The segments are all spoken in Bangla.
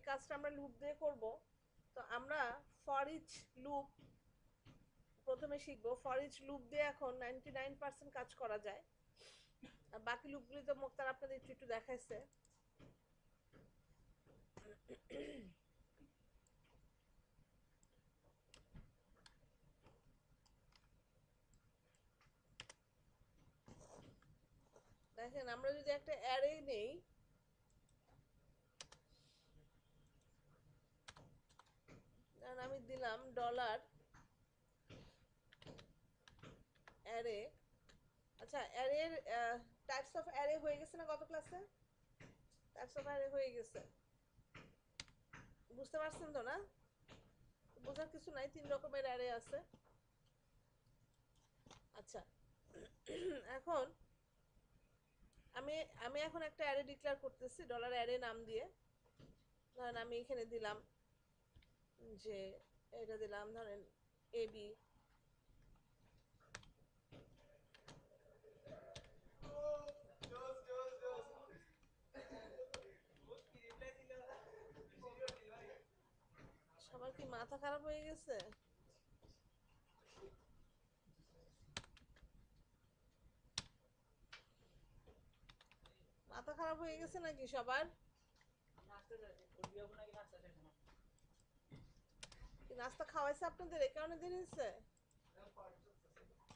এই কাজটা আমরা লুপ দিয়ে করব। তো আমরা ফর ইচ লুপ প্রথমে শিখব। ফর ইচ লুপ দিয়ে এখন নাইনটি নাইন পার্সেন্ট কাজ করা যায়। আর বাকি লুপগুলি তো মুক্তার আপনাদের একটু একটু দেখাইছে। দেখেন, আমরা যদি একটা অ্যারে নেই কারণ আমি দিলাম ডলার অ্যারে আচ্ছা অ্যারের টাইপস অফ অ্যারে হয়ে গেছে না গত ক্লাসে টাইপস অফ অ্যারে হয়ে গেছে। বুঝতে পারছেন তো না? বোঝার কিছু নাই, তিন রকমের অ্যারে আছে। আচ্ছা এখন আমি আমি এখন একটা অ্যারে ডিক্লেয়ার করতেছি ডলার অ্যারে নাম দিয়ে। ধরেন আমি এখানে দিলাম যে এটা দিলাম, ধরেন এ বি সবার কি মাথা খারাপ হয়ে গেছে? মাথা খারাপ হয়ে গেছে নাকি সবার? নাস্তা খাওয়াইছে আপনাদের? এই কারণে হয়েছে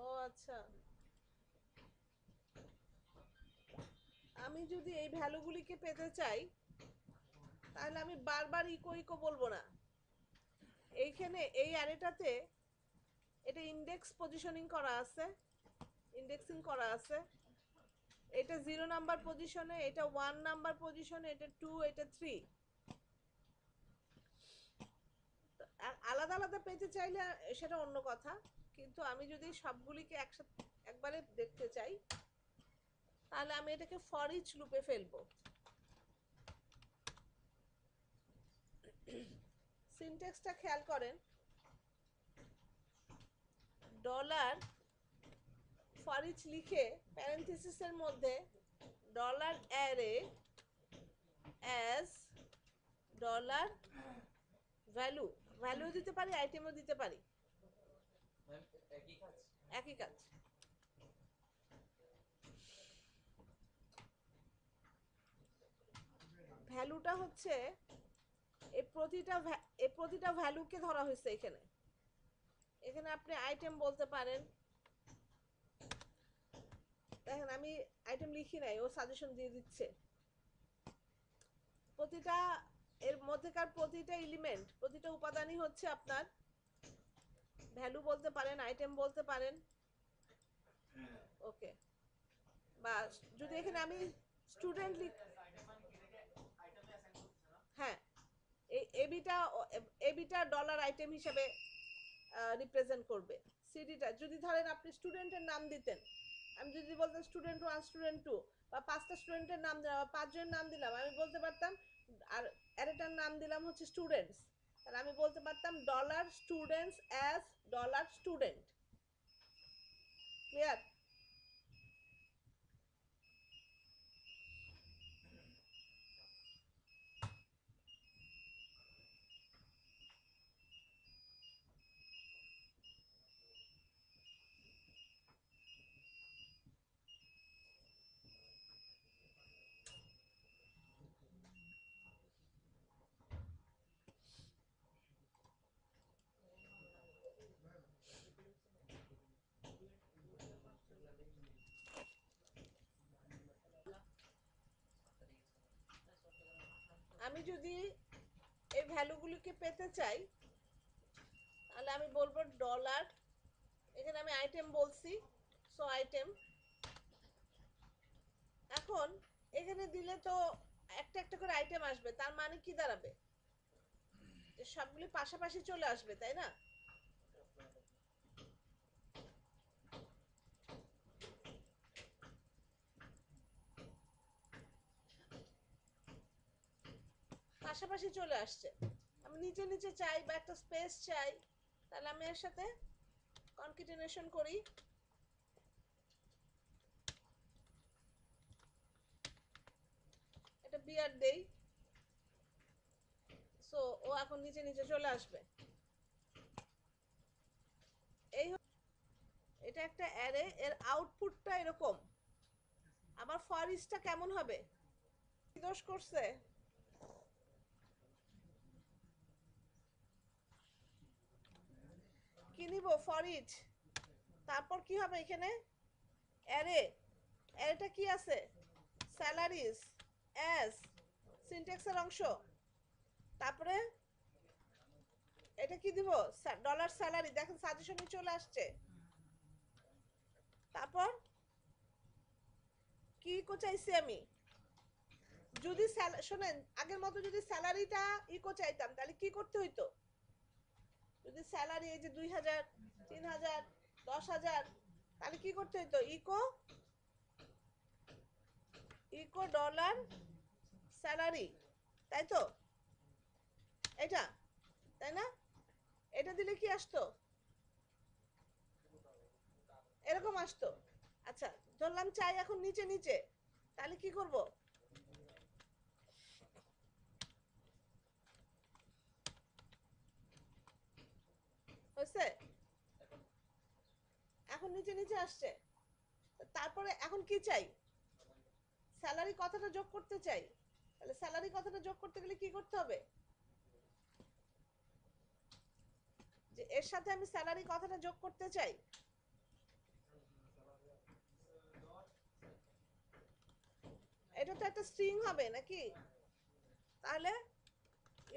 ও আচ্ছা। আমি যদি এই ভ্যালুগুলিকে পেতে চাই, তাহলে আমি বারবার ইকো ইকো বলব না। এইখানে, এই অ্যারেটাতে এটা ইন্ডেক্স পজিশনিং করা আছে। ইন্ডেক্সিং করা আছে। এটা জিরো নাম্বার পজিশনে এটা ওয়ান নাম্বার পজিশনে এটা টু এটা থ্রি আলাদা আলাদা পেতে চাইলে সেটা অন্য কথা, কিন্তু আমি যদি সবগুলিকে একসাথে একবারে দেখতে চাই, তাহলে আমি এটাকে ফর ইচ লুপে ফেলব। সিনটেক্সটা খেয়াল করেন। ডলার ফর ইচ লিখে প্যারেন্থেসিসের মধ্যে dollar array as dollar value value দিতে পারি আইটেমও দিতে পারি। একই কাজ? ভ্যালুটা হচ্ছে এই প্রতিটা এই প্রতিটা ভ্যালুকে ধরা হয়েছে এখানে। এখানে আপনি আইটেম বলতে পারেন দেখেন আমি আইটেম লিখি নাই ও সাজেশন দিয়ে দিচ্ছে। প্রতিটা এর মধ্যেকার প্রতিটা এলিমেন্ট প্রতিটা উপাদানই হচ্ছে আপনার ভ্যালু বলতে পারেন আইটেম বলতে পারেন। ওকে বা যদি এখানে আমি স্টুডেন্ট লিখ হ্যাঁ এবিটা এবিটা ডলার আইটেম হিসেবে রিপ্রেজেন্ট করবে। সিডিটা যদি ধরেন আপনি স্টুডেন্টের নাম দিতেন, আমি যদি বলতাম স্টুডেন্ট ওয়ান স্টুডেন্ট টু বা পাঁচটা স্টুডেন্টের নাম দিলাম, বা পাঁচজনের নাম দিলাম, আমি বলতে পারতাম, আর অ্যারেটার নাম দিলাম হচ্ছে স্টুডেন্টস তাহলে আমি বলতে পারতাম dollar students as dollar student clear আমি যদি এই ভ্যালুগুলিকে পেতে চাই, তাহলে আমি বলব ডলার এখানে আমি আইটেম বলছি সো আইটেম এখন এখানে দিলে তো একটা একটা করে আইটেম আসবে, তার মানে কি দাঁড়াবে? সবগুলি পাশাপাশি চলে আসবে, তাই না? পাশাপাশি চলে আসছে। আমি নিচে নিচে চাই বা একটা স্পেস চাই। তাহলে আমি এর সাথে কনকিটিনেশন করি। এটা বিয়ার দেই। সো ও এখন নিচে নিচে চলে আসবে। এই এটা একটা অ্যারে এর আউটপুটটা এরকম। আমার ফর ইচটা কেমন হবে? দোষ করছে? কি নিব? ফর ইচ তারপর কি হবে এখানে? অ্যারে। অ্যারেটা কি আছে? Salaries as. সিনট্যাক্সের অংশ। তারপরে এটা কি দিব? Dollar salary. দেখেন সাজেশনে চলে আসছে। তারপর কি চাইছি আমি? যদি শোনেন, আগের মতো যদি স্যালারিটা ইকো চাইতাম, তাহলে কি করতে হইতো? যদি স্যালারি এই যে দুই হাজার, তিন হাজার, দশ হাজার, তাহলে কি করতে হইতো? ইকো ইকো ডলার স্যালারি তাই তো? এটা, তাই না? এটা দিলে কি আসতো? এরকম আসতো। আচ্ছা ধরলাম চাই এখন নিচে নিচে, তাহলে কি করব? হয়েছে এখন নিচে নিচে আসছে। তারপরে এখন কি চাই? স্যালারি কথাটা যোগ করতে চাই। তাহলে স্যালারি কথাটা যোগ করতে গেলে কি করতে হবে? যে এর সাথে আমি স্যালারি কথাটা যোগ করতে চাই। এটা তো একটা স্ট্রিং হবে নাকি? তাহলে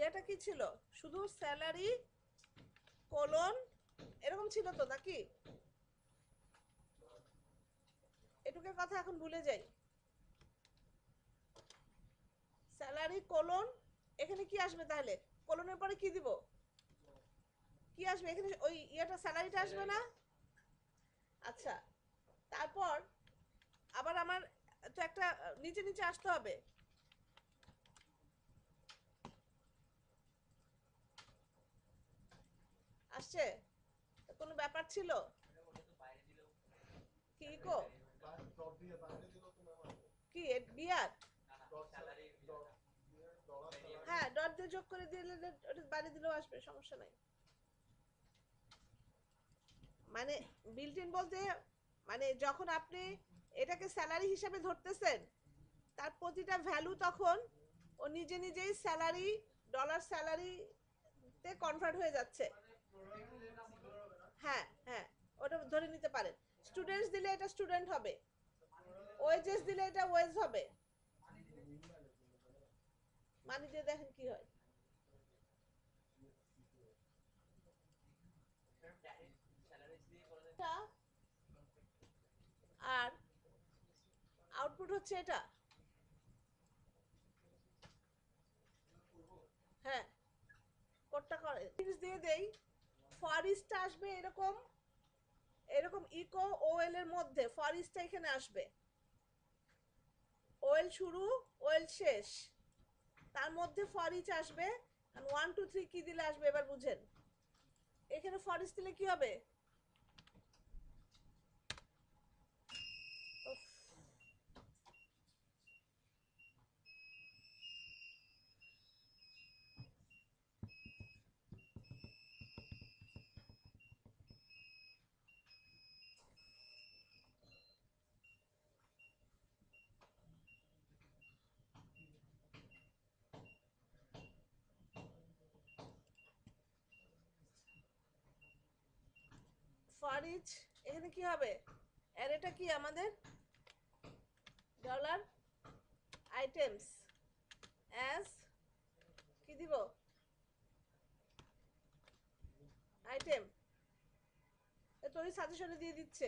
এটা কি ছিল? শুধু স্যালারি কোলন? এরকম ছিল তো নাকি? এটুকের কথা এখন ভুলে যাই। Salary, colon? এখানে কি আসবে তাহলে? কোলনের পরে কি দিব? কি আসবে? এখানে ওই ইয়েটা, স্যালারিটা আসবে না? আচ্ছা তারপর আবার আমার তো একটা, নিচে নিচে আসতে হবে। আসছে? কোনো ব্যাপার ছিল? কি কো কি বিয়ার হ্যাঁ ডট দিয়ে যোগ করে দিলে ওটা বাইরে দিলেও আসবে, সমস্যা নাই। মানে বিল্ট ইন বলতে মানে যখন আপনি এটাকে স্যালারি হিসাবে ধরতেছেন, তার প্রতিটা ভ্যালু তখন ও নিজে নিজেই স্যালারি ডলার স্যালারিতে কনভার্ট হয়ে যাচ্ছে। হ্যাঁ হ্যাঁ ওটা ধরে নিতে পারেন। স্টুডেন্টস দিলে এটা স্টুডেন্ট হবে। ওয়েজেস দিলে এটা ওয়েজ হবে। মানি দিয়ে দেখেন কি হয়। আর আউটপুট হচ্ছে এটা। হ্যাঁ কোডটা করে। দিয়ে দেই। ফরিস্টটা আসবে এরকম এরকম ইকো ওয়েল এর মধ্যে ফরেস্টটা এখানে আসবে। ওয়েল শুরু ওয়েল শেষ। তার মধ্যে ফরিচ আসবে ওয়ান টু থ্রি কি দিলে আসবে? এবার বুঝেন। এখানে ফরিচ দিলে কি হবে? ফরিচ এখানে কি হবে? অ্যারেটা কি আমাদের? ডলার আইটেমস অ্যাজ কি দিব? আইটেম তোরই সাজেশনে দিয়ে দিচ্ছে।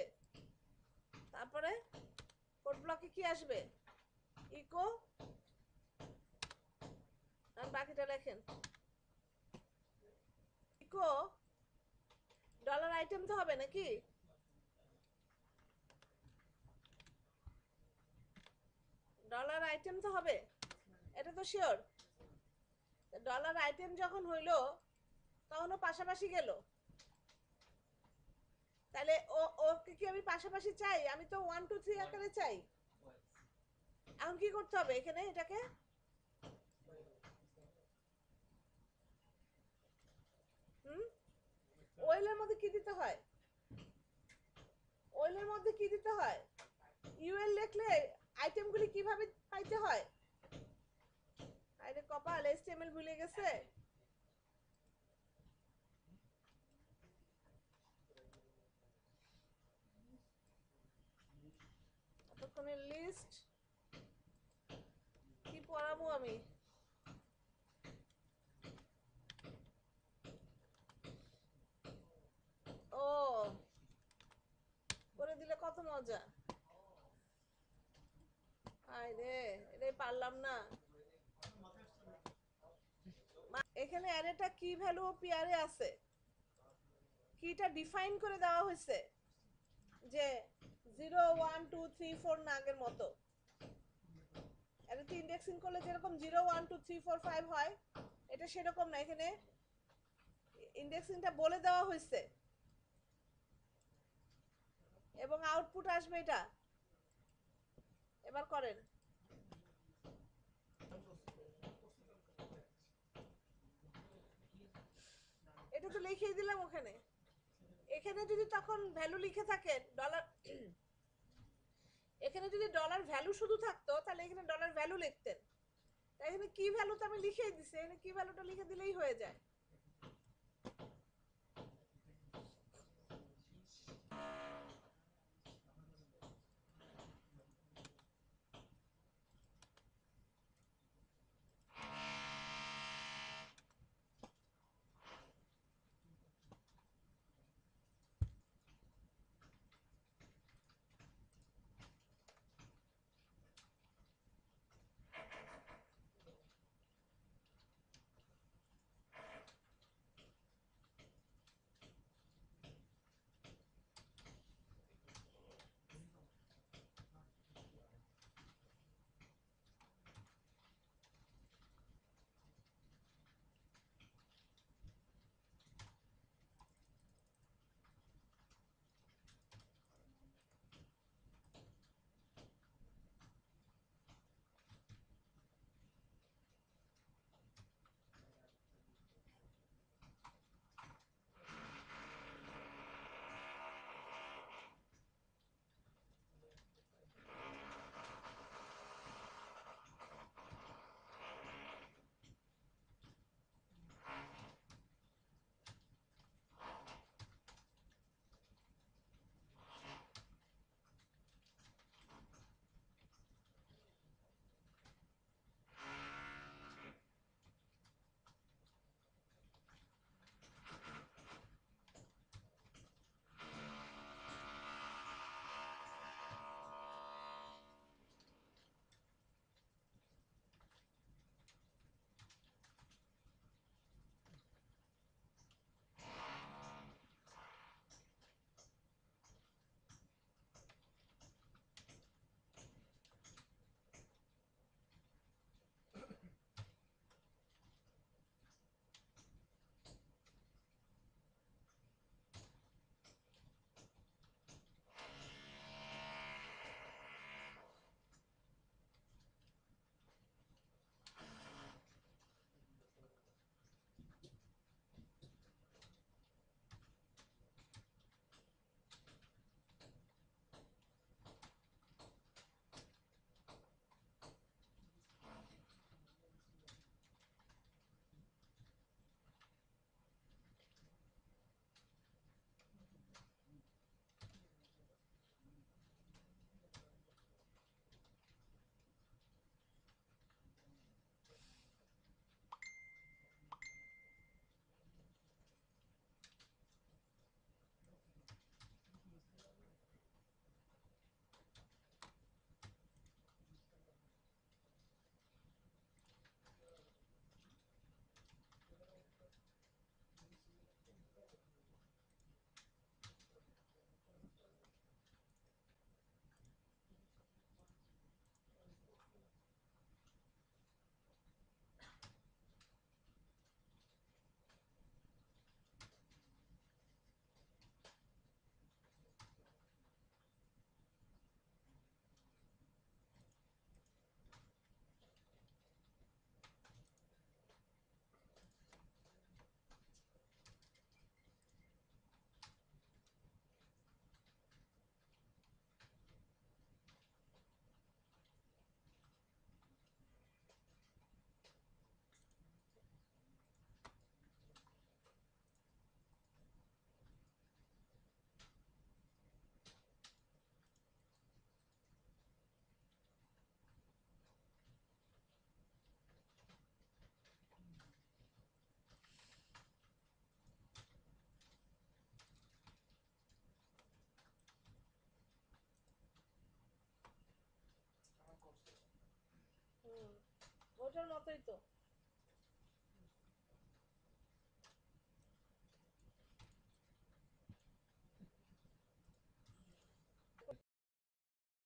তারপরে কোড ব্লকে কি আসবে? ইকো আর বাকিটা লেখেন। ইকো ডলার আইটেম তো হবে নাকি? ডলার আইটেম তো হবে। এটা তো শিওর ডলার আইটেম যখন হইল তখন ও পাশাপাশি গেল। তাহলে ও, ওকে কি আমি পাশাপাশি চাই? আমি তো ওয়ান টু থ্রি আকারে চাই। এখন কি করতে হবে এখানে এটাকে? দিতে হয়? ওয়েলের মধ্যে কি দিতে হয়? ইউএল লিখলে আইটেমগুলি কীভাবে পাইতে হয়? আরে কপাল এসটিএমএল ভুলে গেছে? এতক্ষণে লিস্ট কি পড়াবো আমি ও করে দিলে কত মজা। আয় রে, এটাই পারলাম না। এখানে অ্যারেটা কি ভ্যালু ও পিয়ারে আছে। কিটা ডিফাইন করে দেওয়া হয়েছে যে zero one two three four নাগের মতো। এটাতে ইন্ডেক্সিং করলে যেরকম zero one two three four five হয়, এটা সেরকম না। এখানে ইন্ডেক্সিংটা বলে দেওয়া হয়েছে। এবং আউটপুট আসবে এটা। এবার করেন। এটা তো লিখিয়ে দিলাম ওখানে। এখানে যদি তখন ভ্যালু লিখে থাকেন ডলার এখানে যদি ডলার ভ্যালু শুধু থাকতো, তাহলে এখানে ডলার ভ্যালু লিখতেন। তাই এখানে কি ভ্যালু তো আমি লিখেই দিছি, এখানে কি ভ্যালুটা লিখে দিলেই হয়ে যায়। 就是那这种。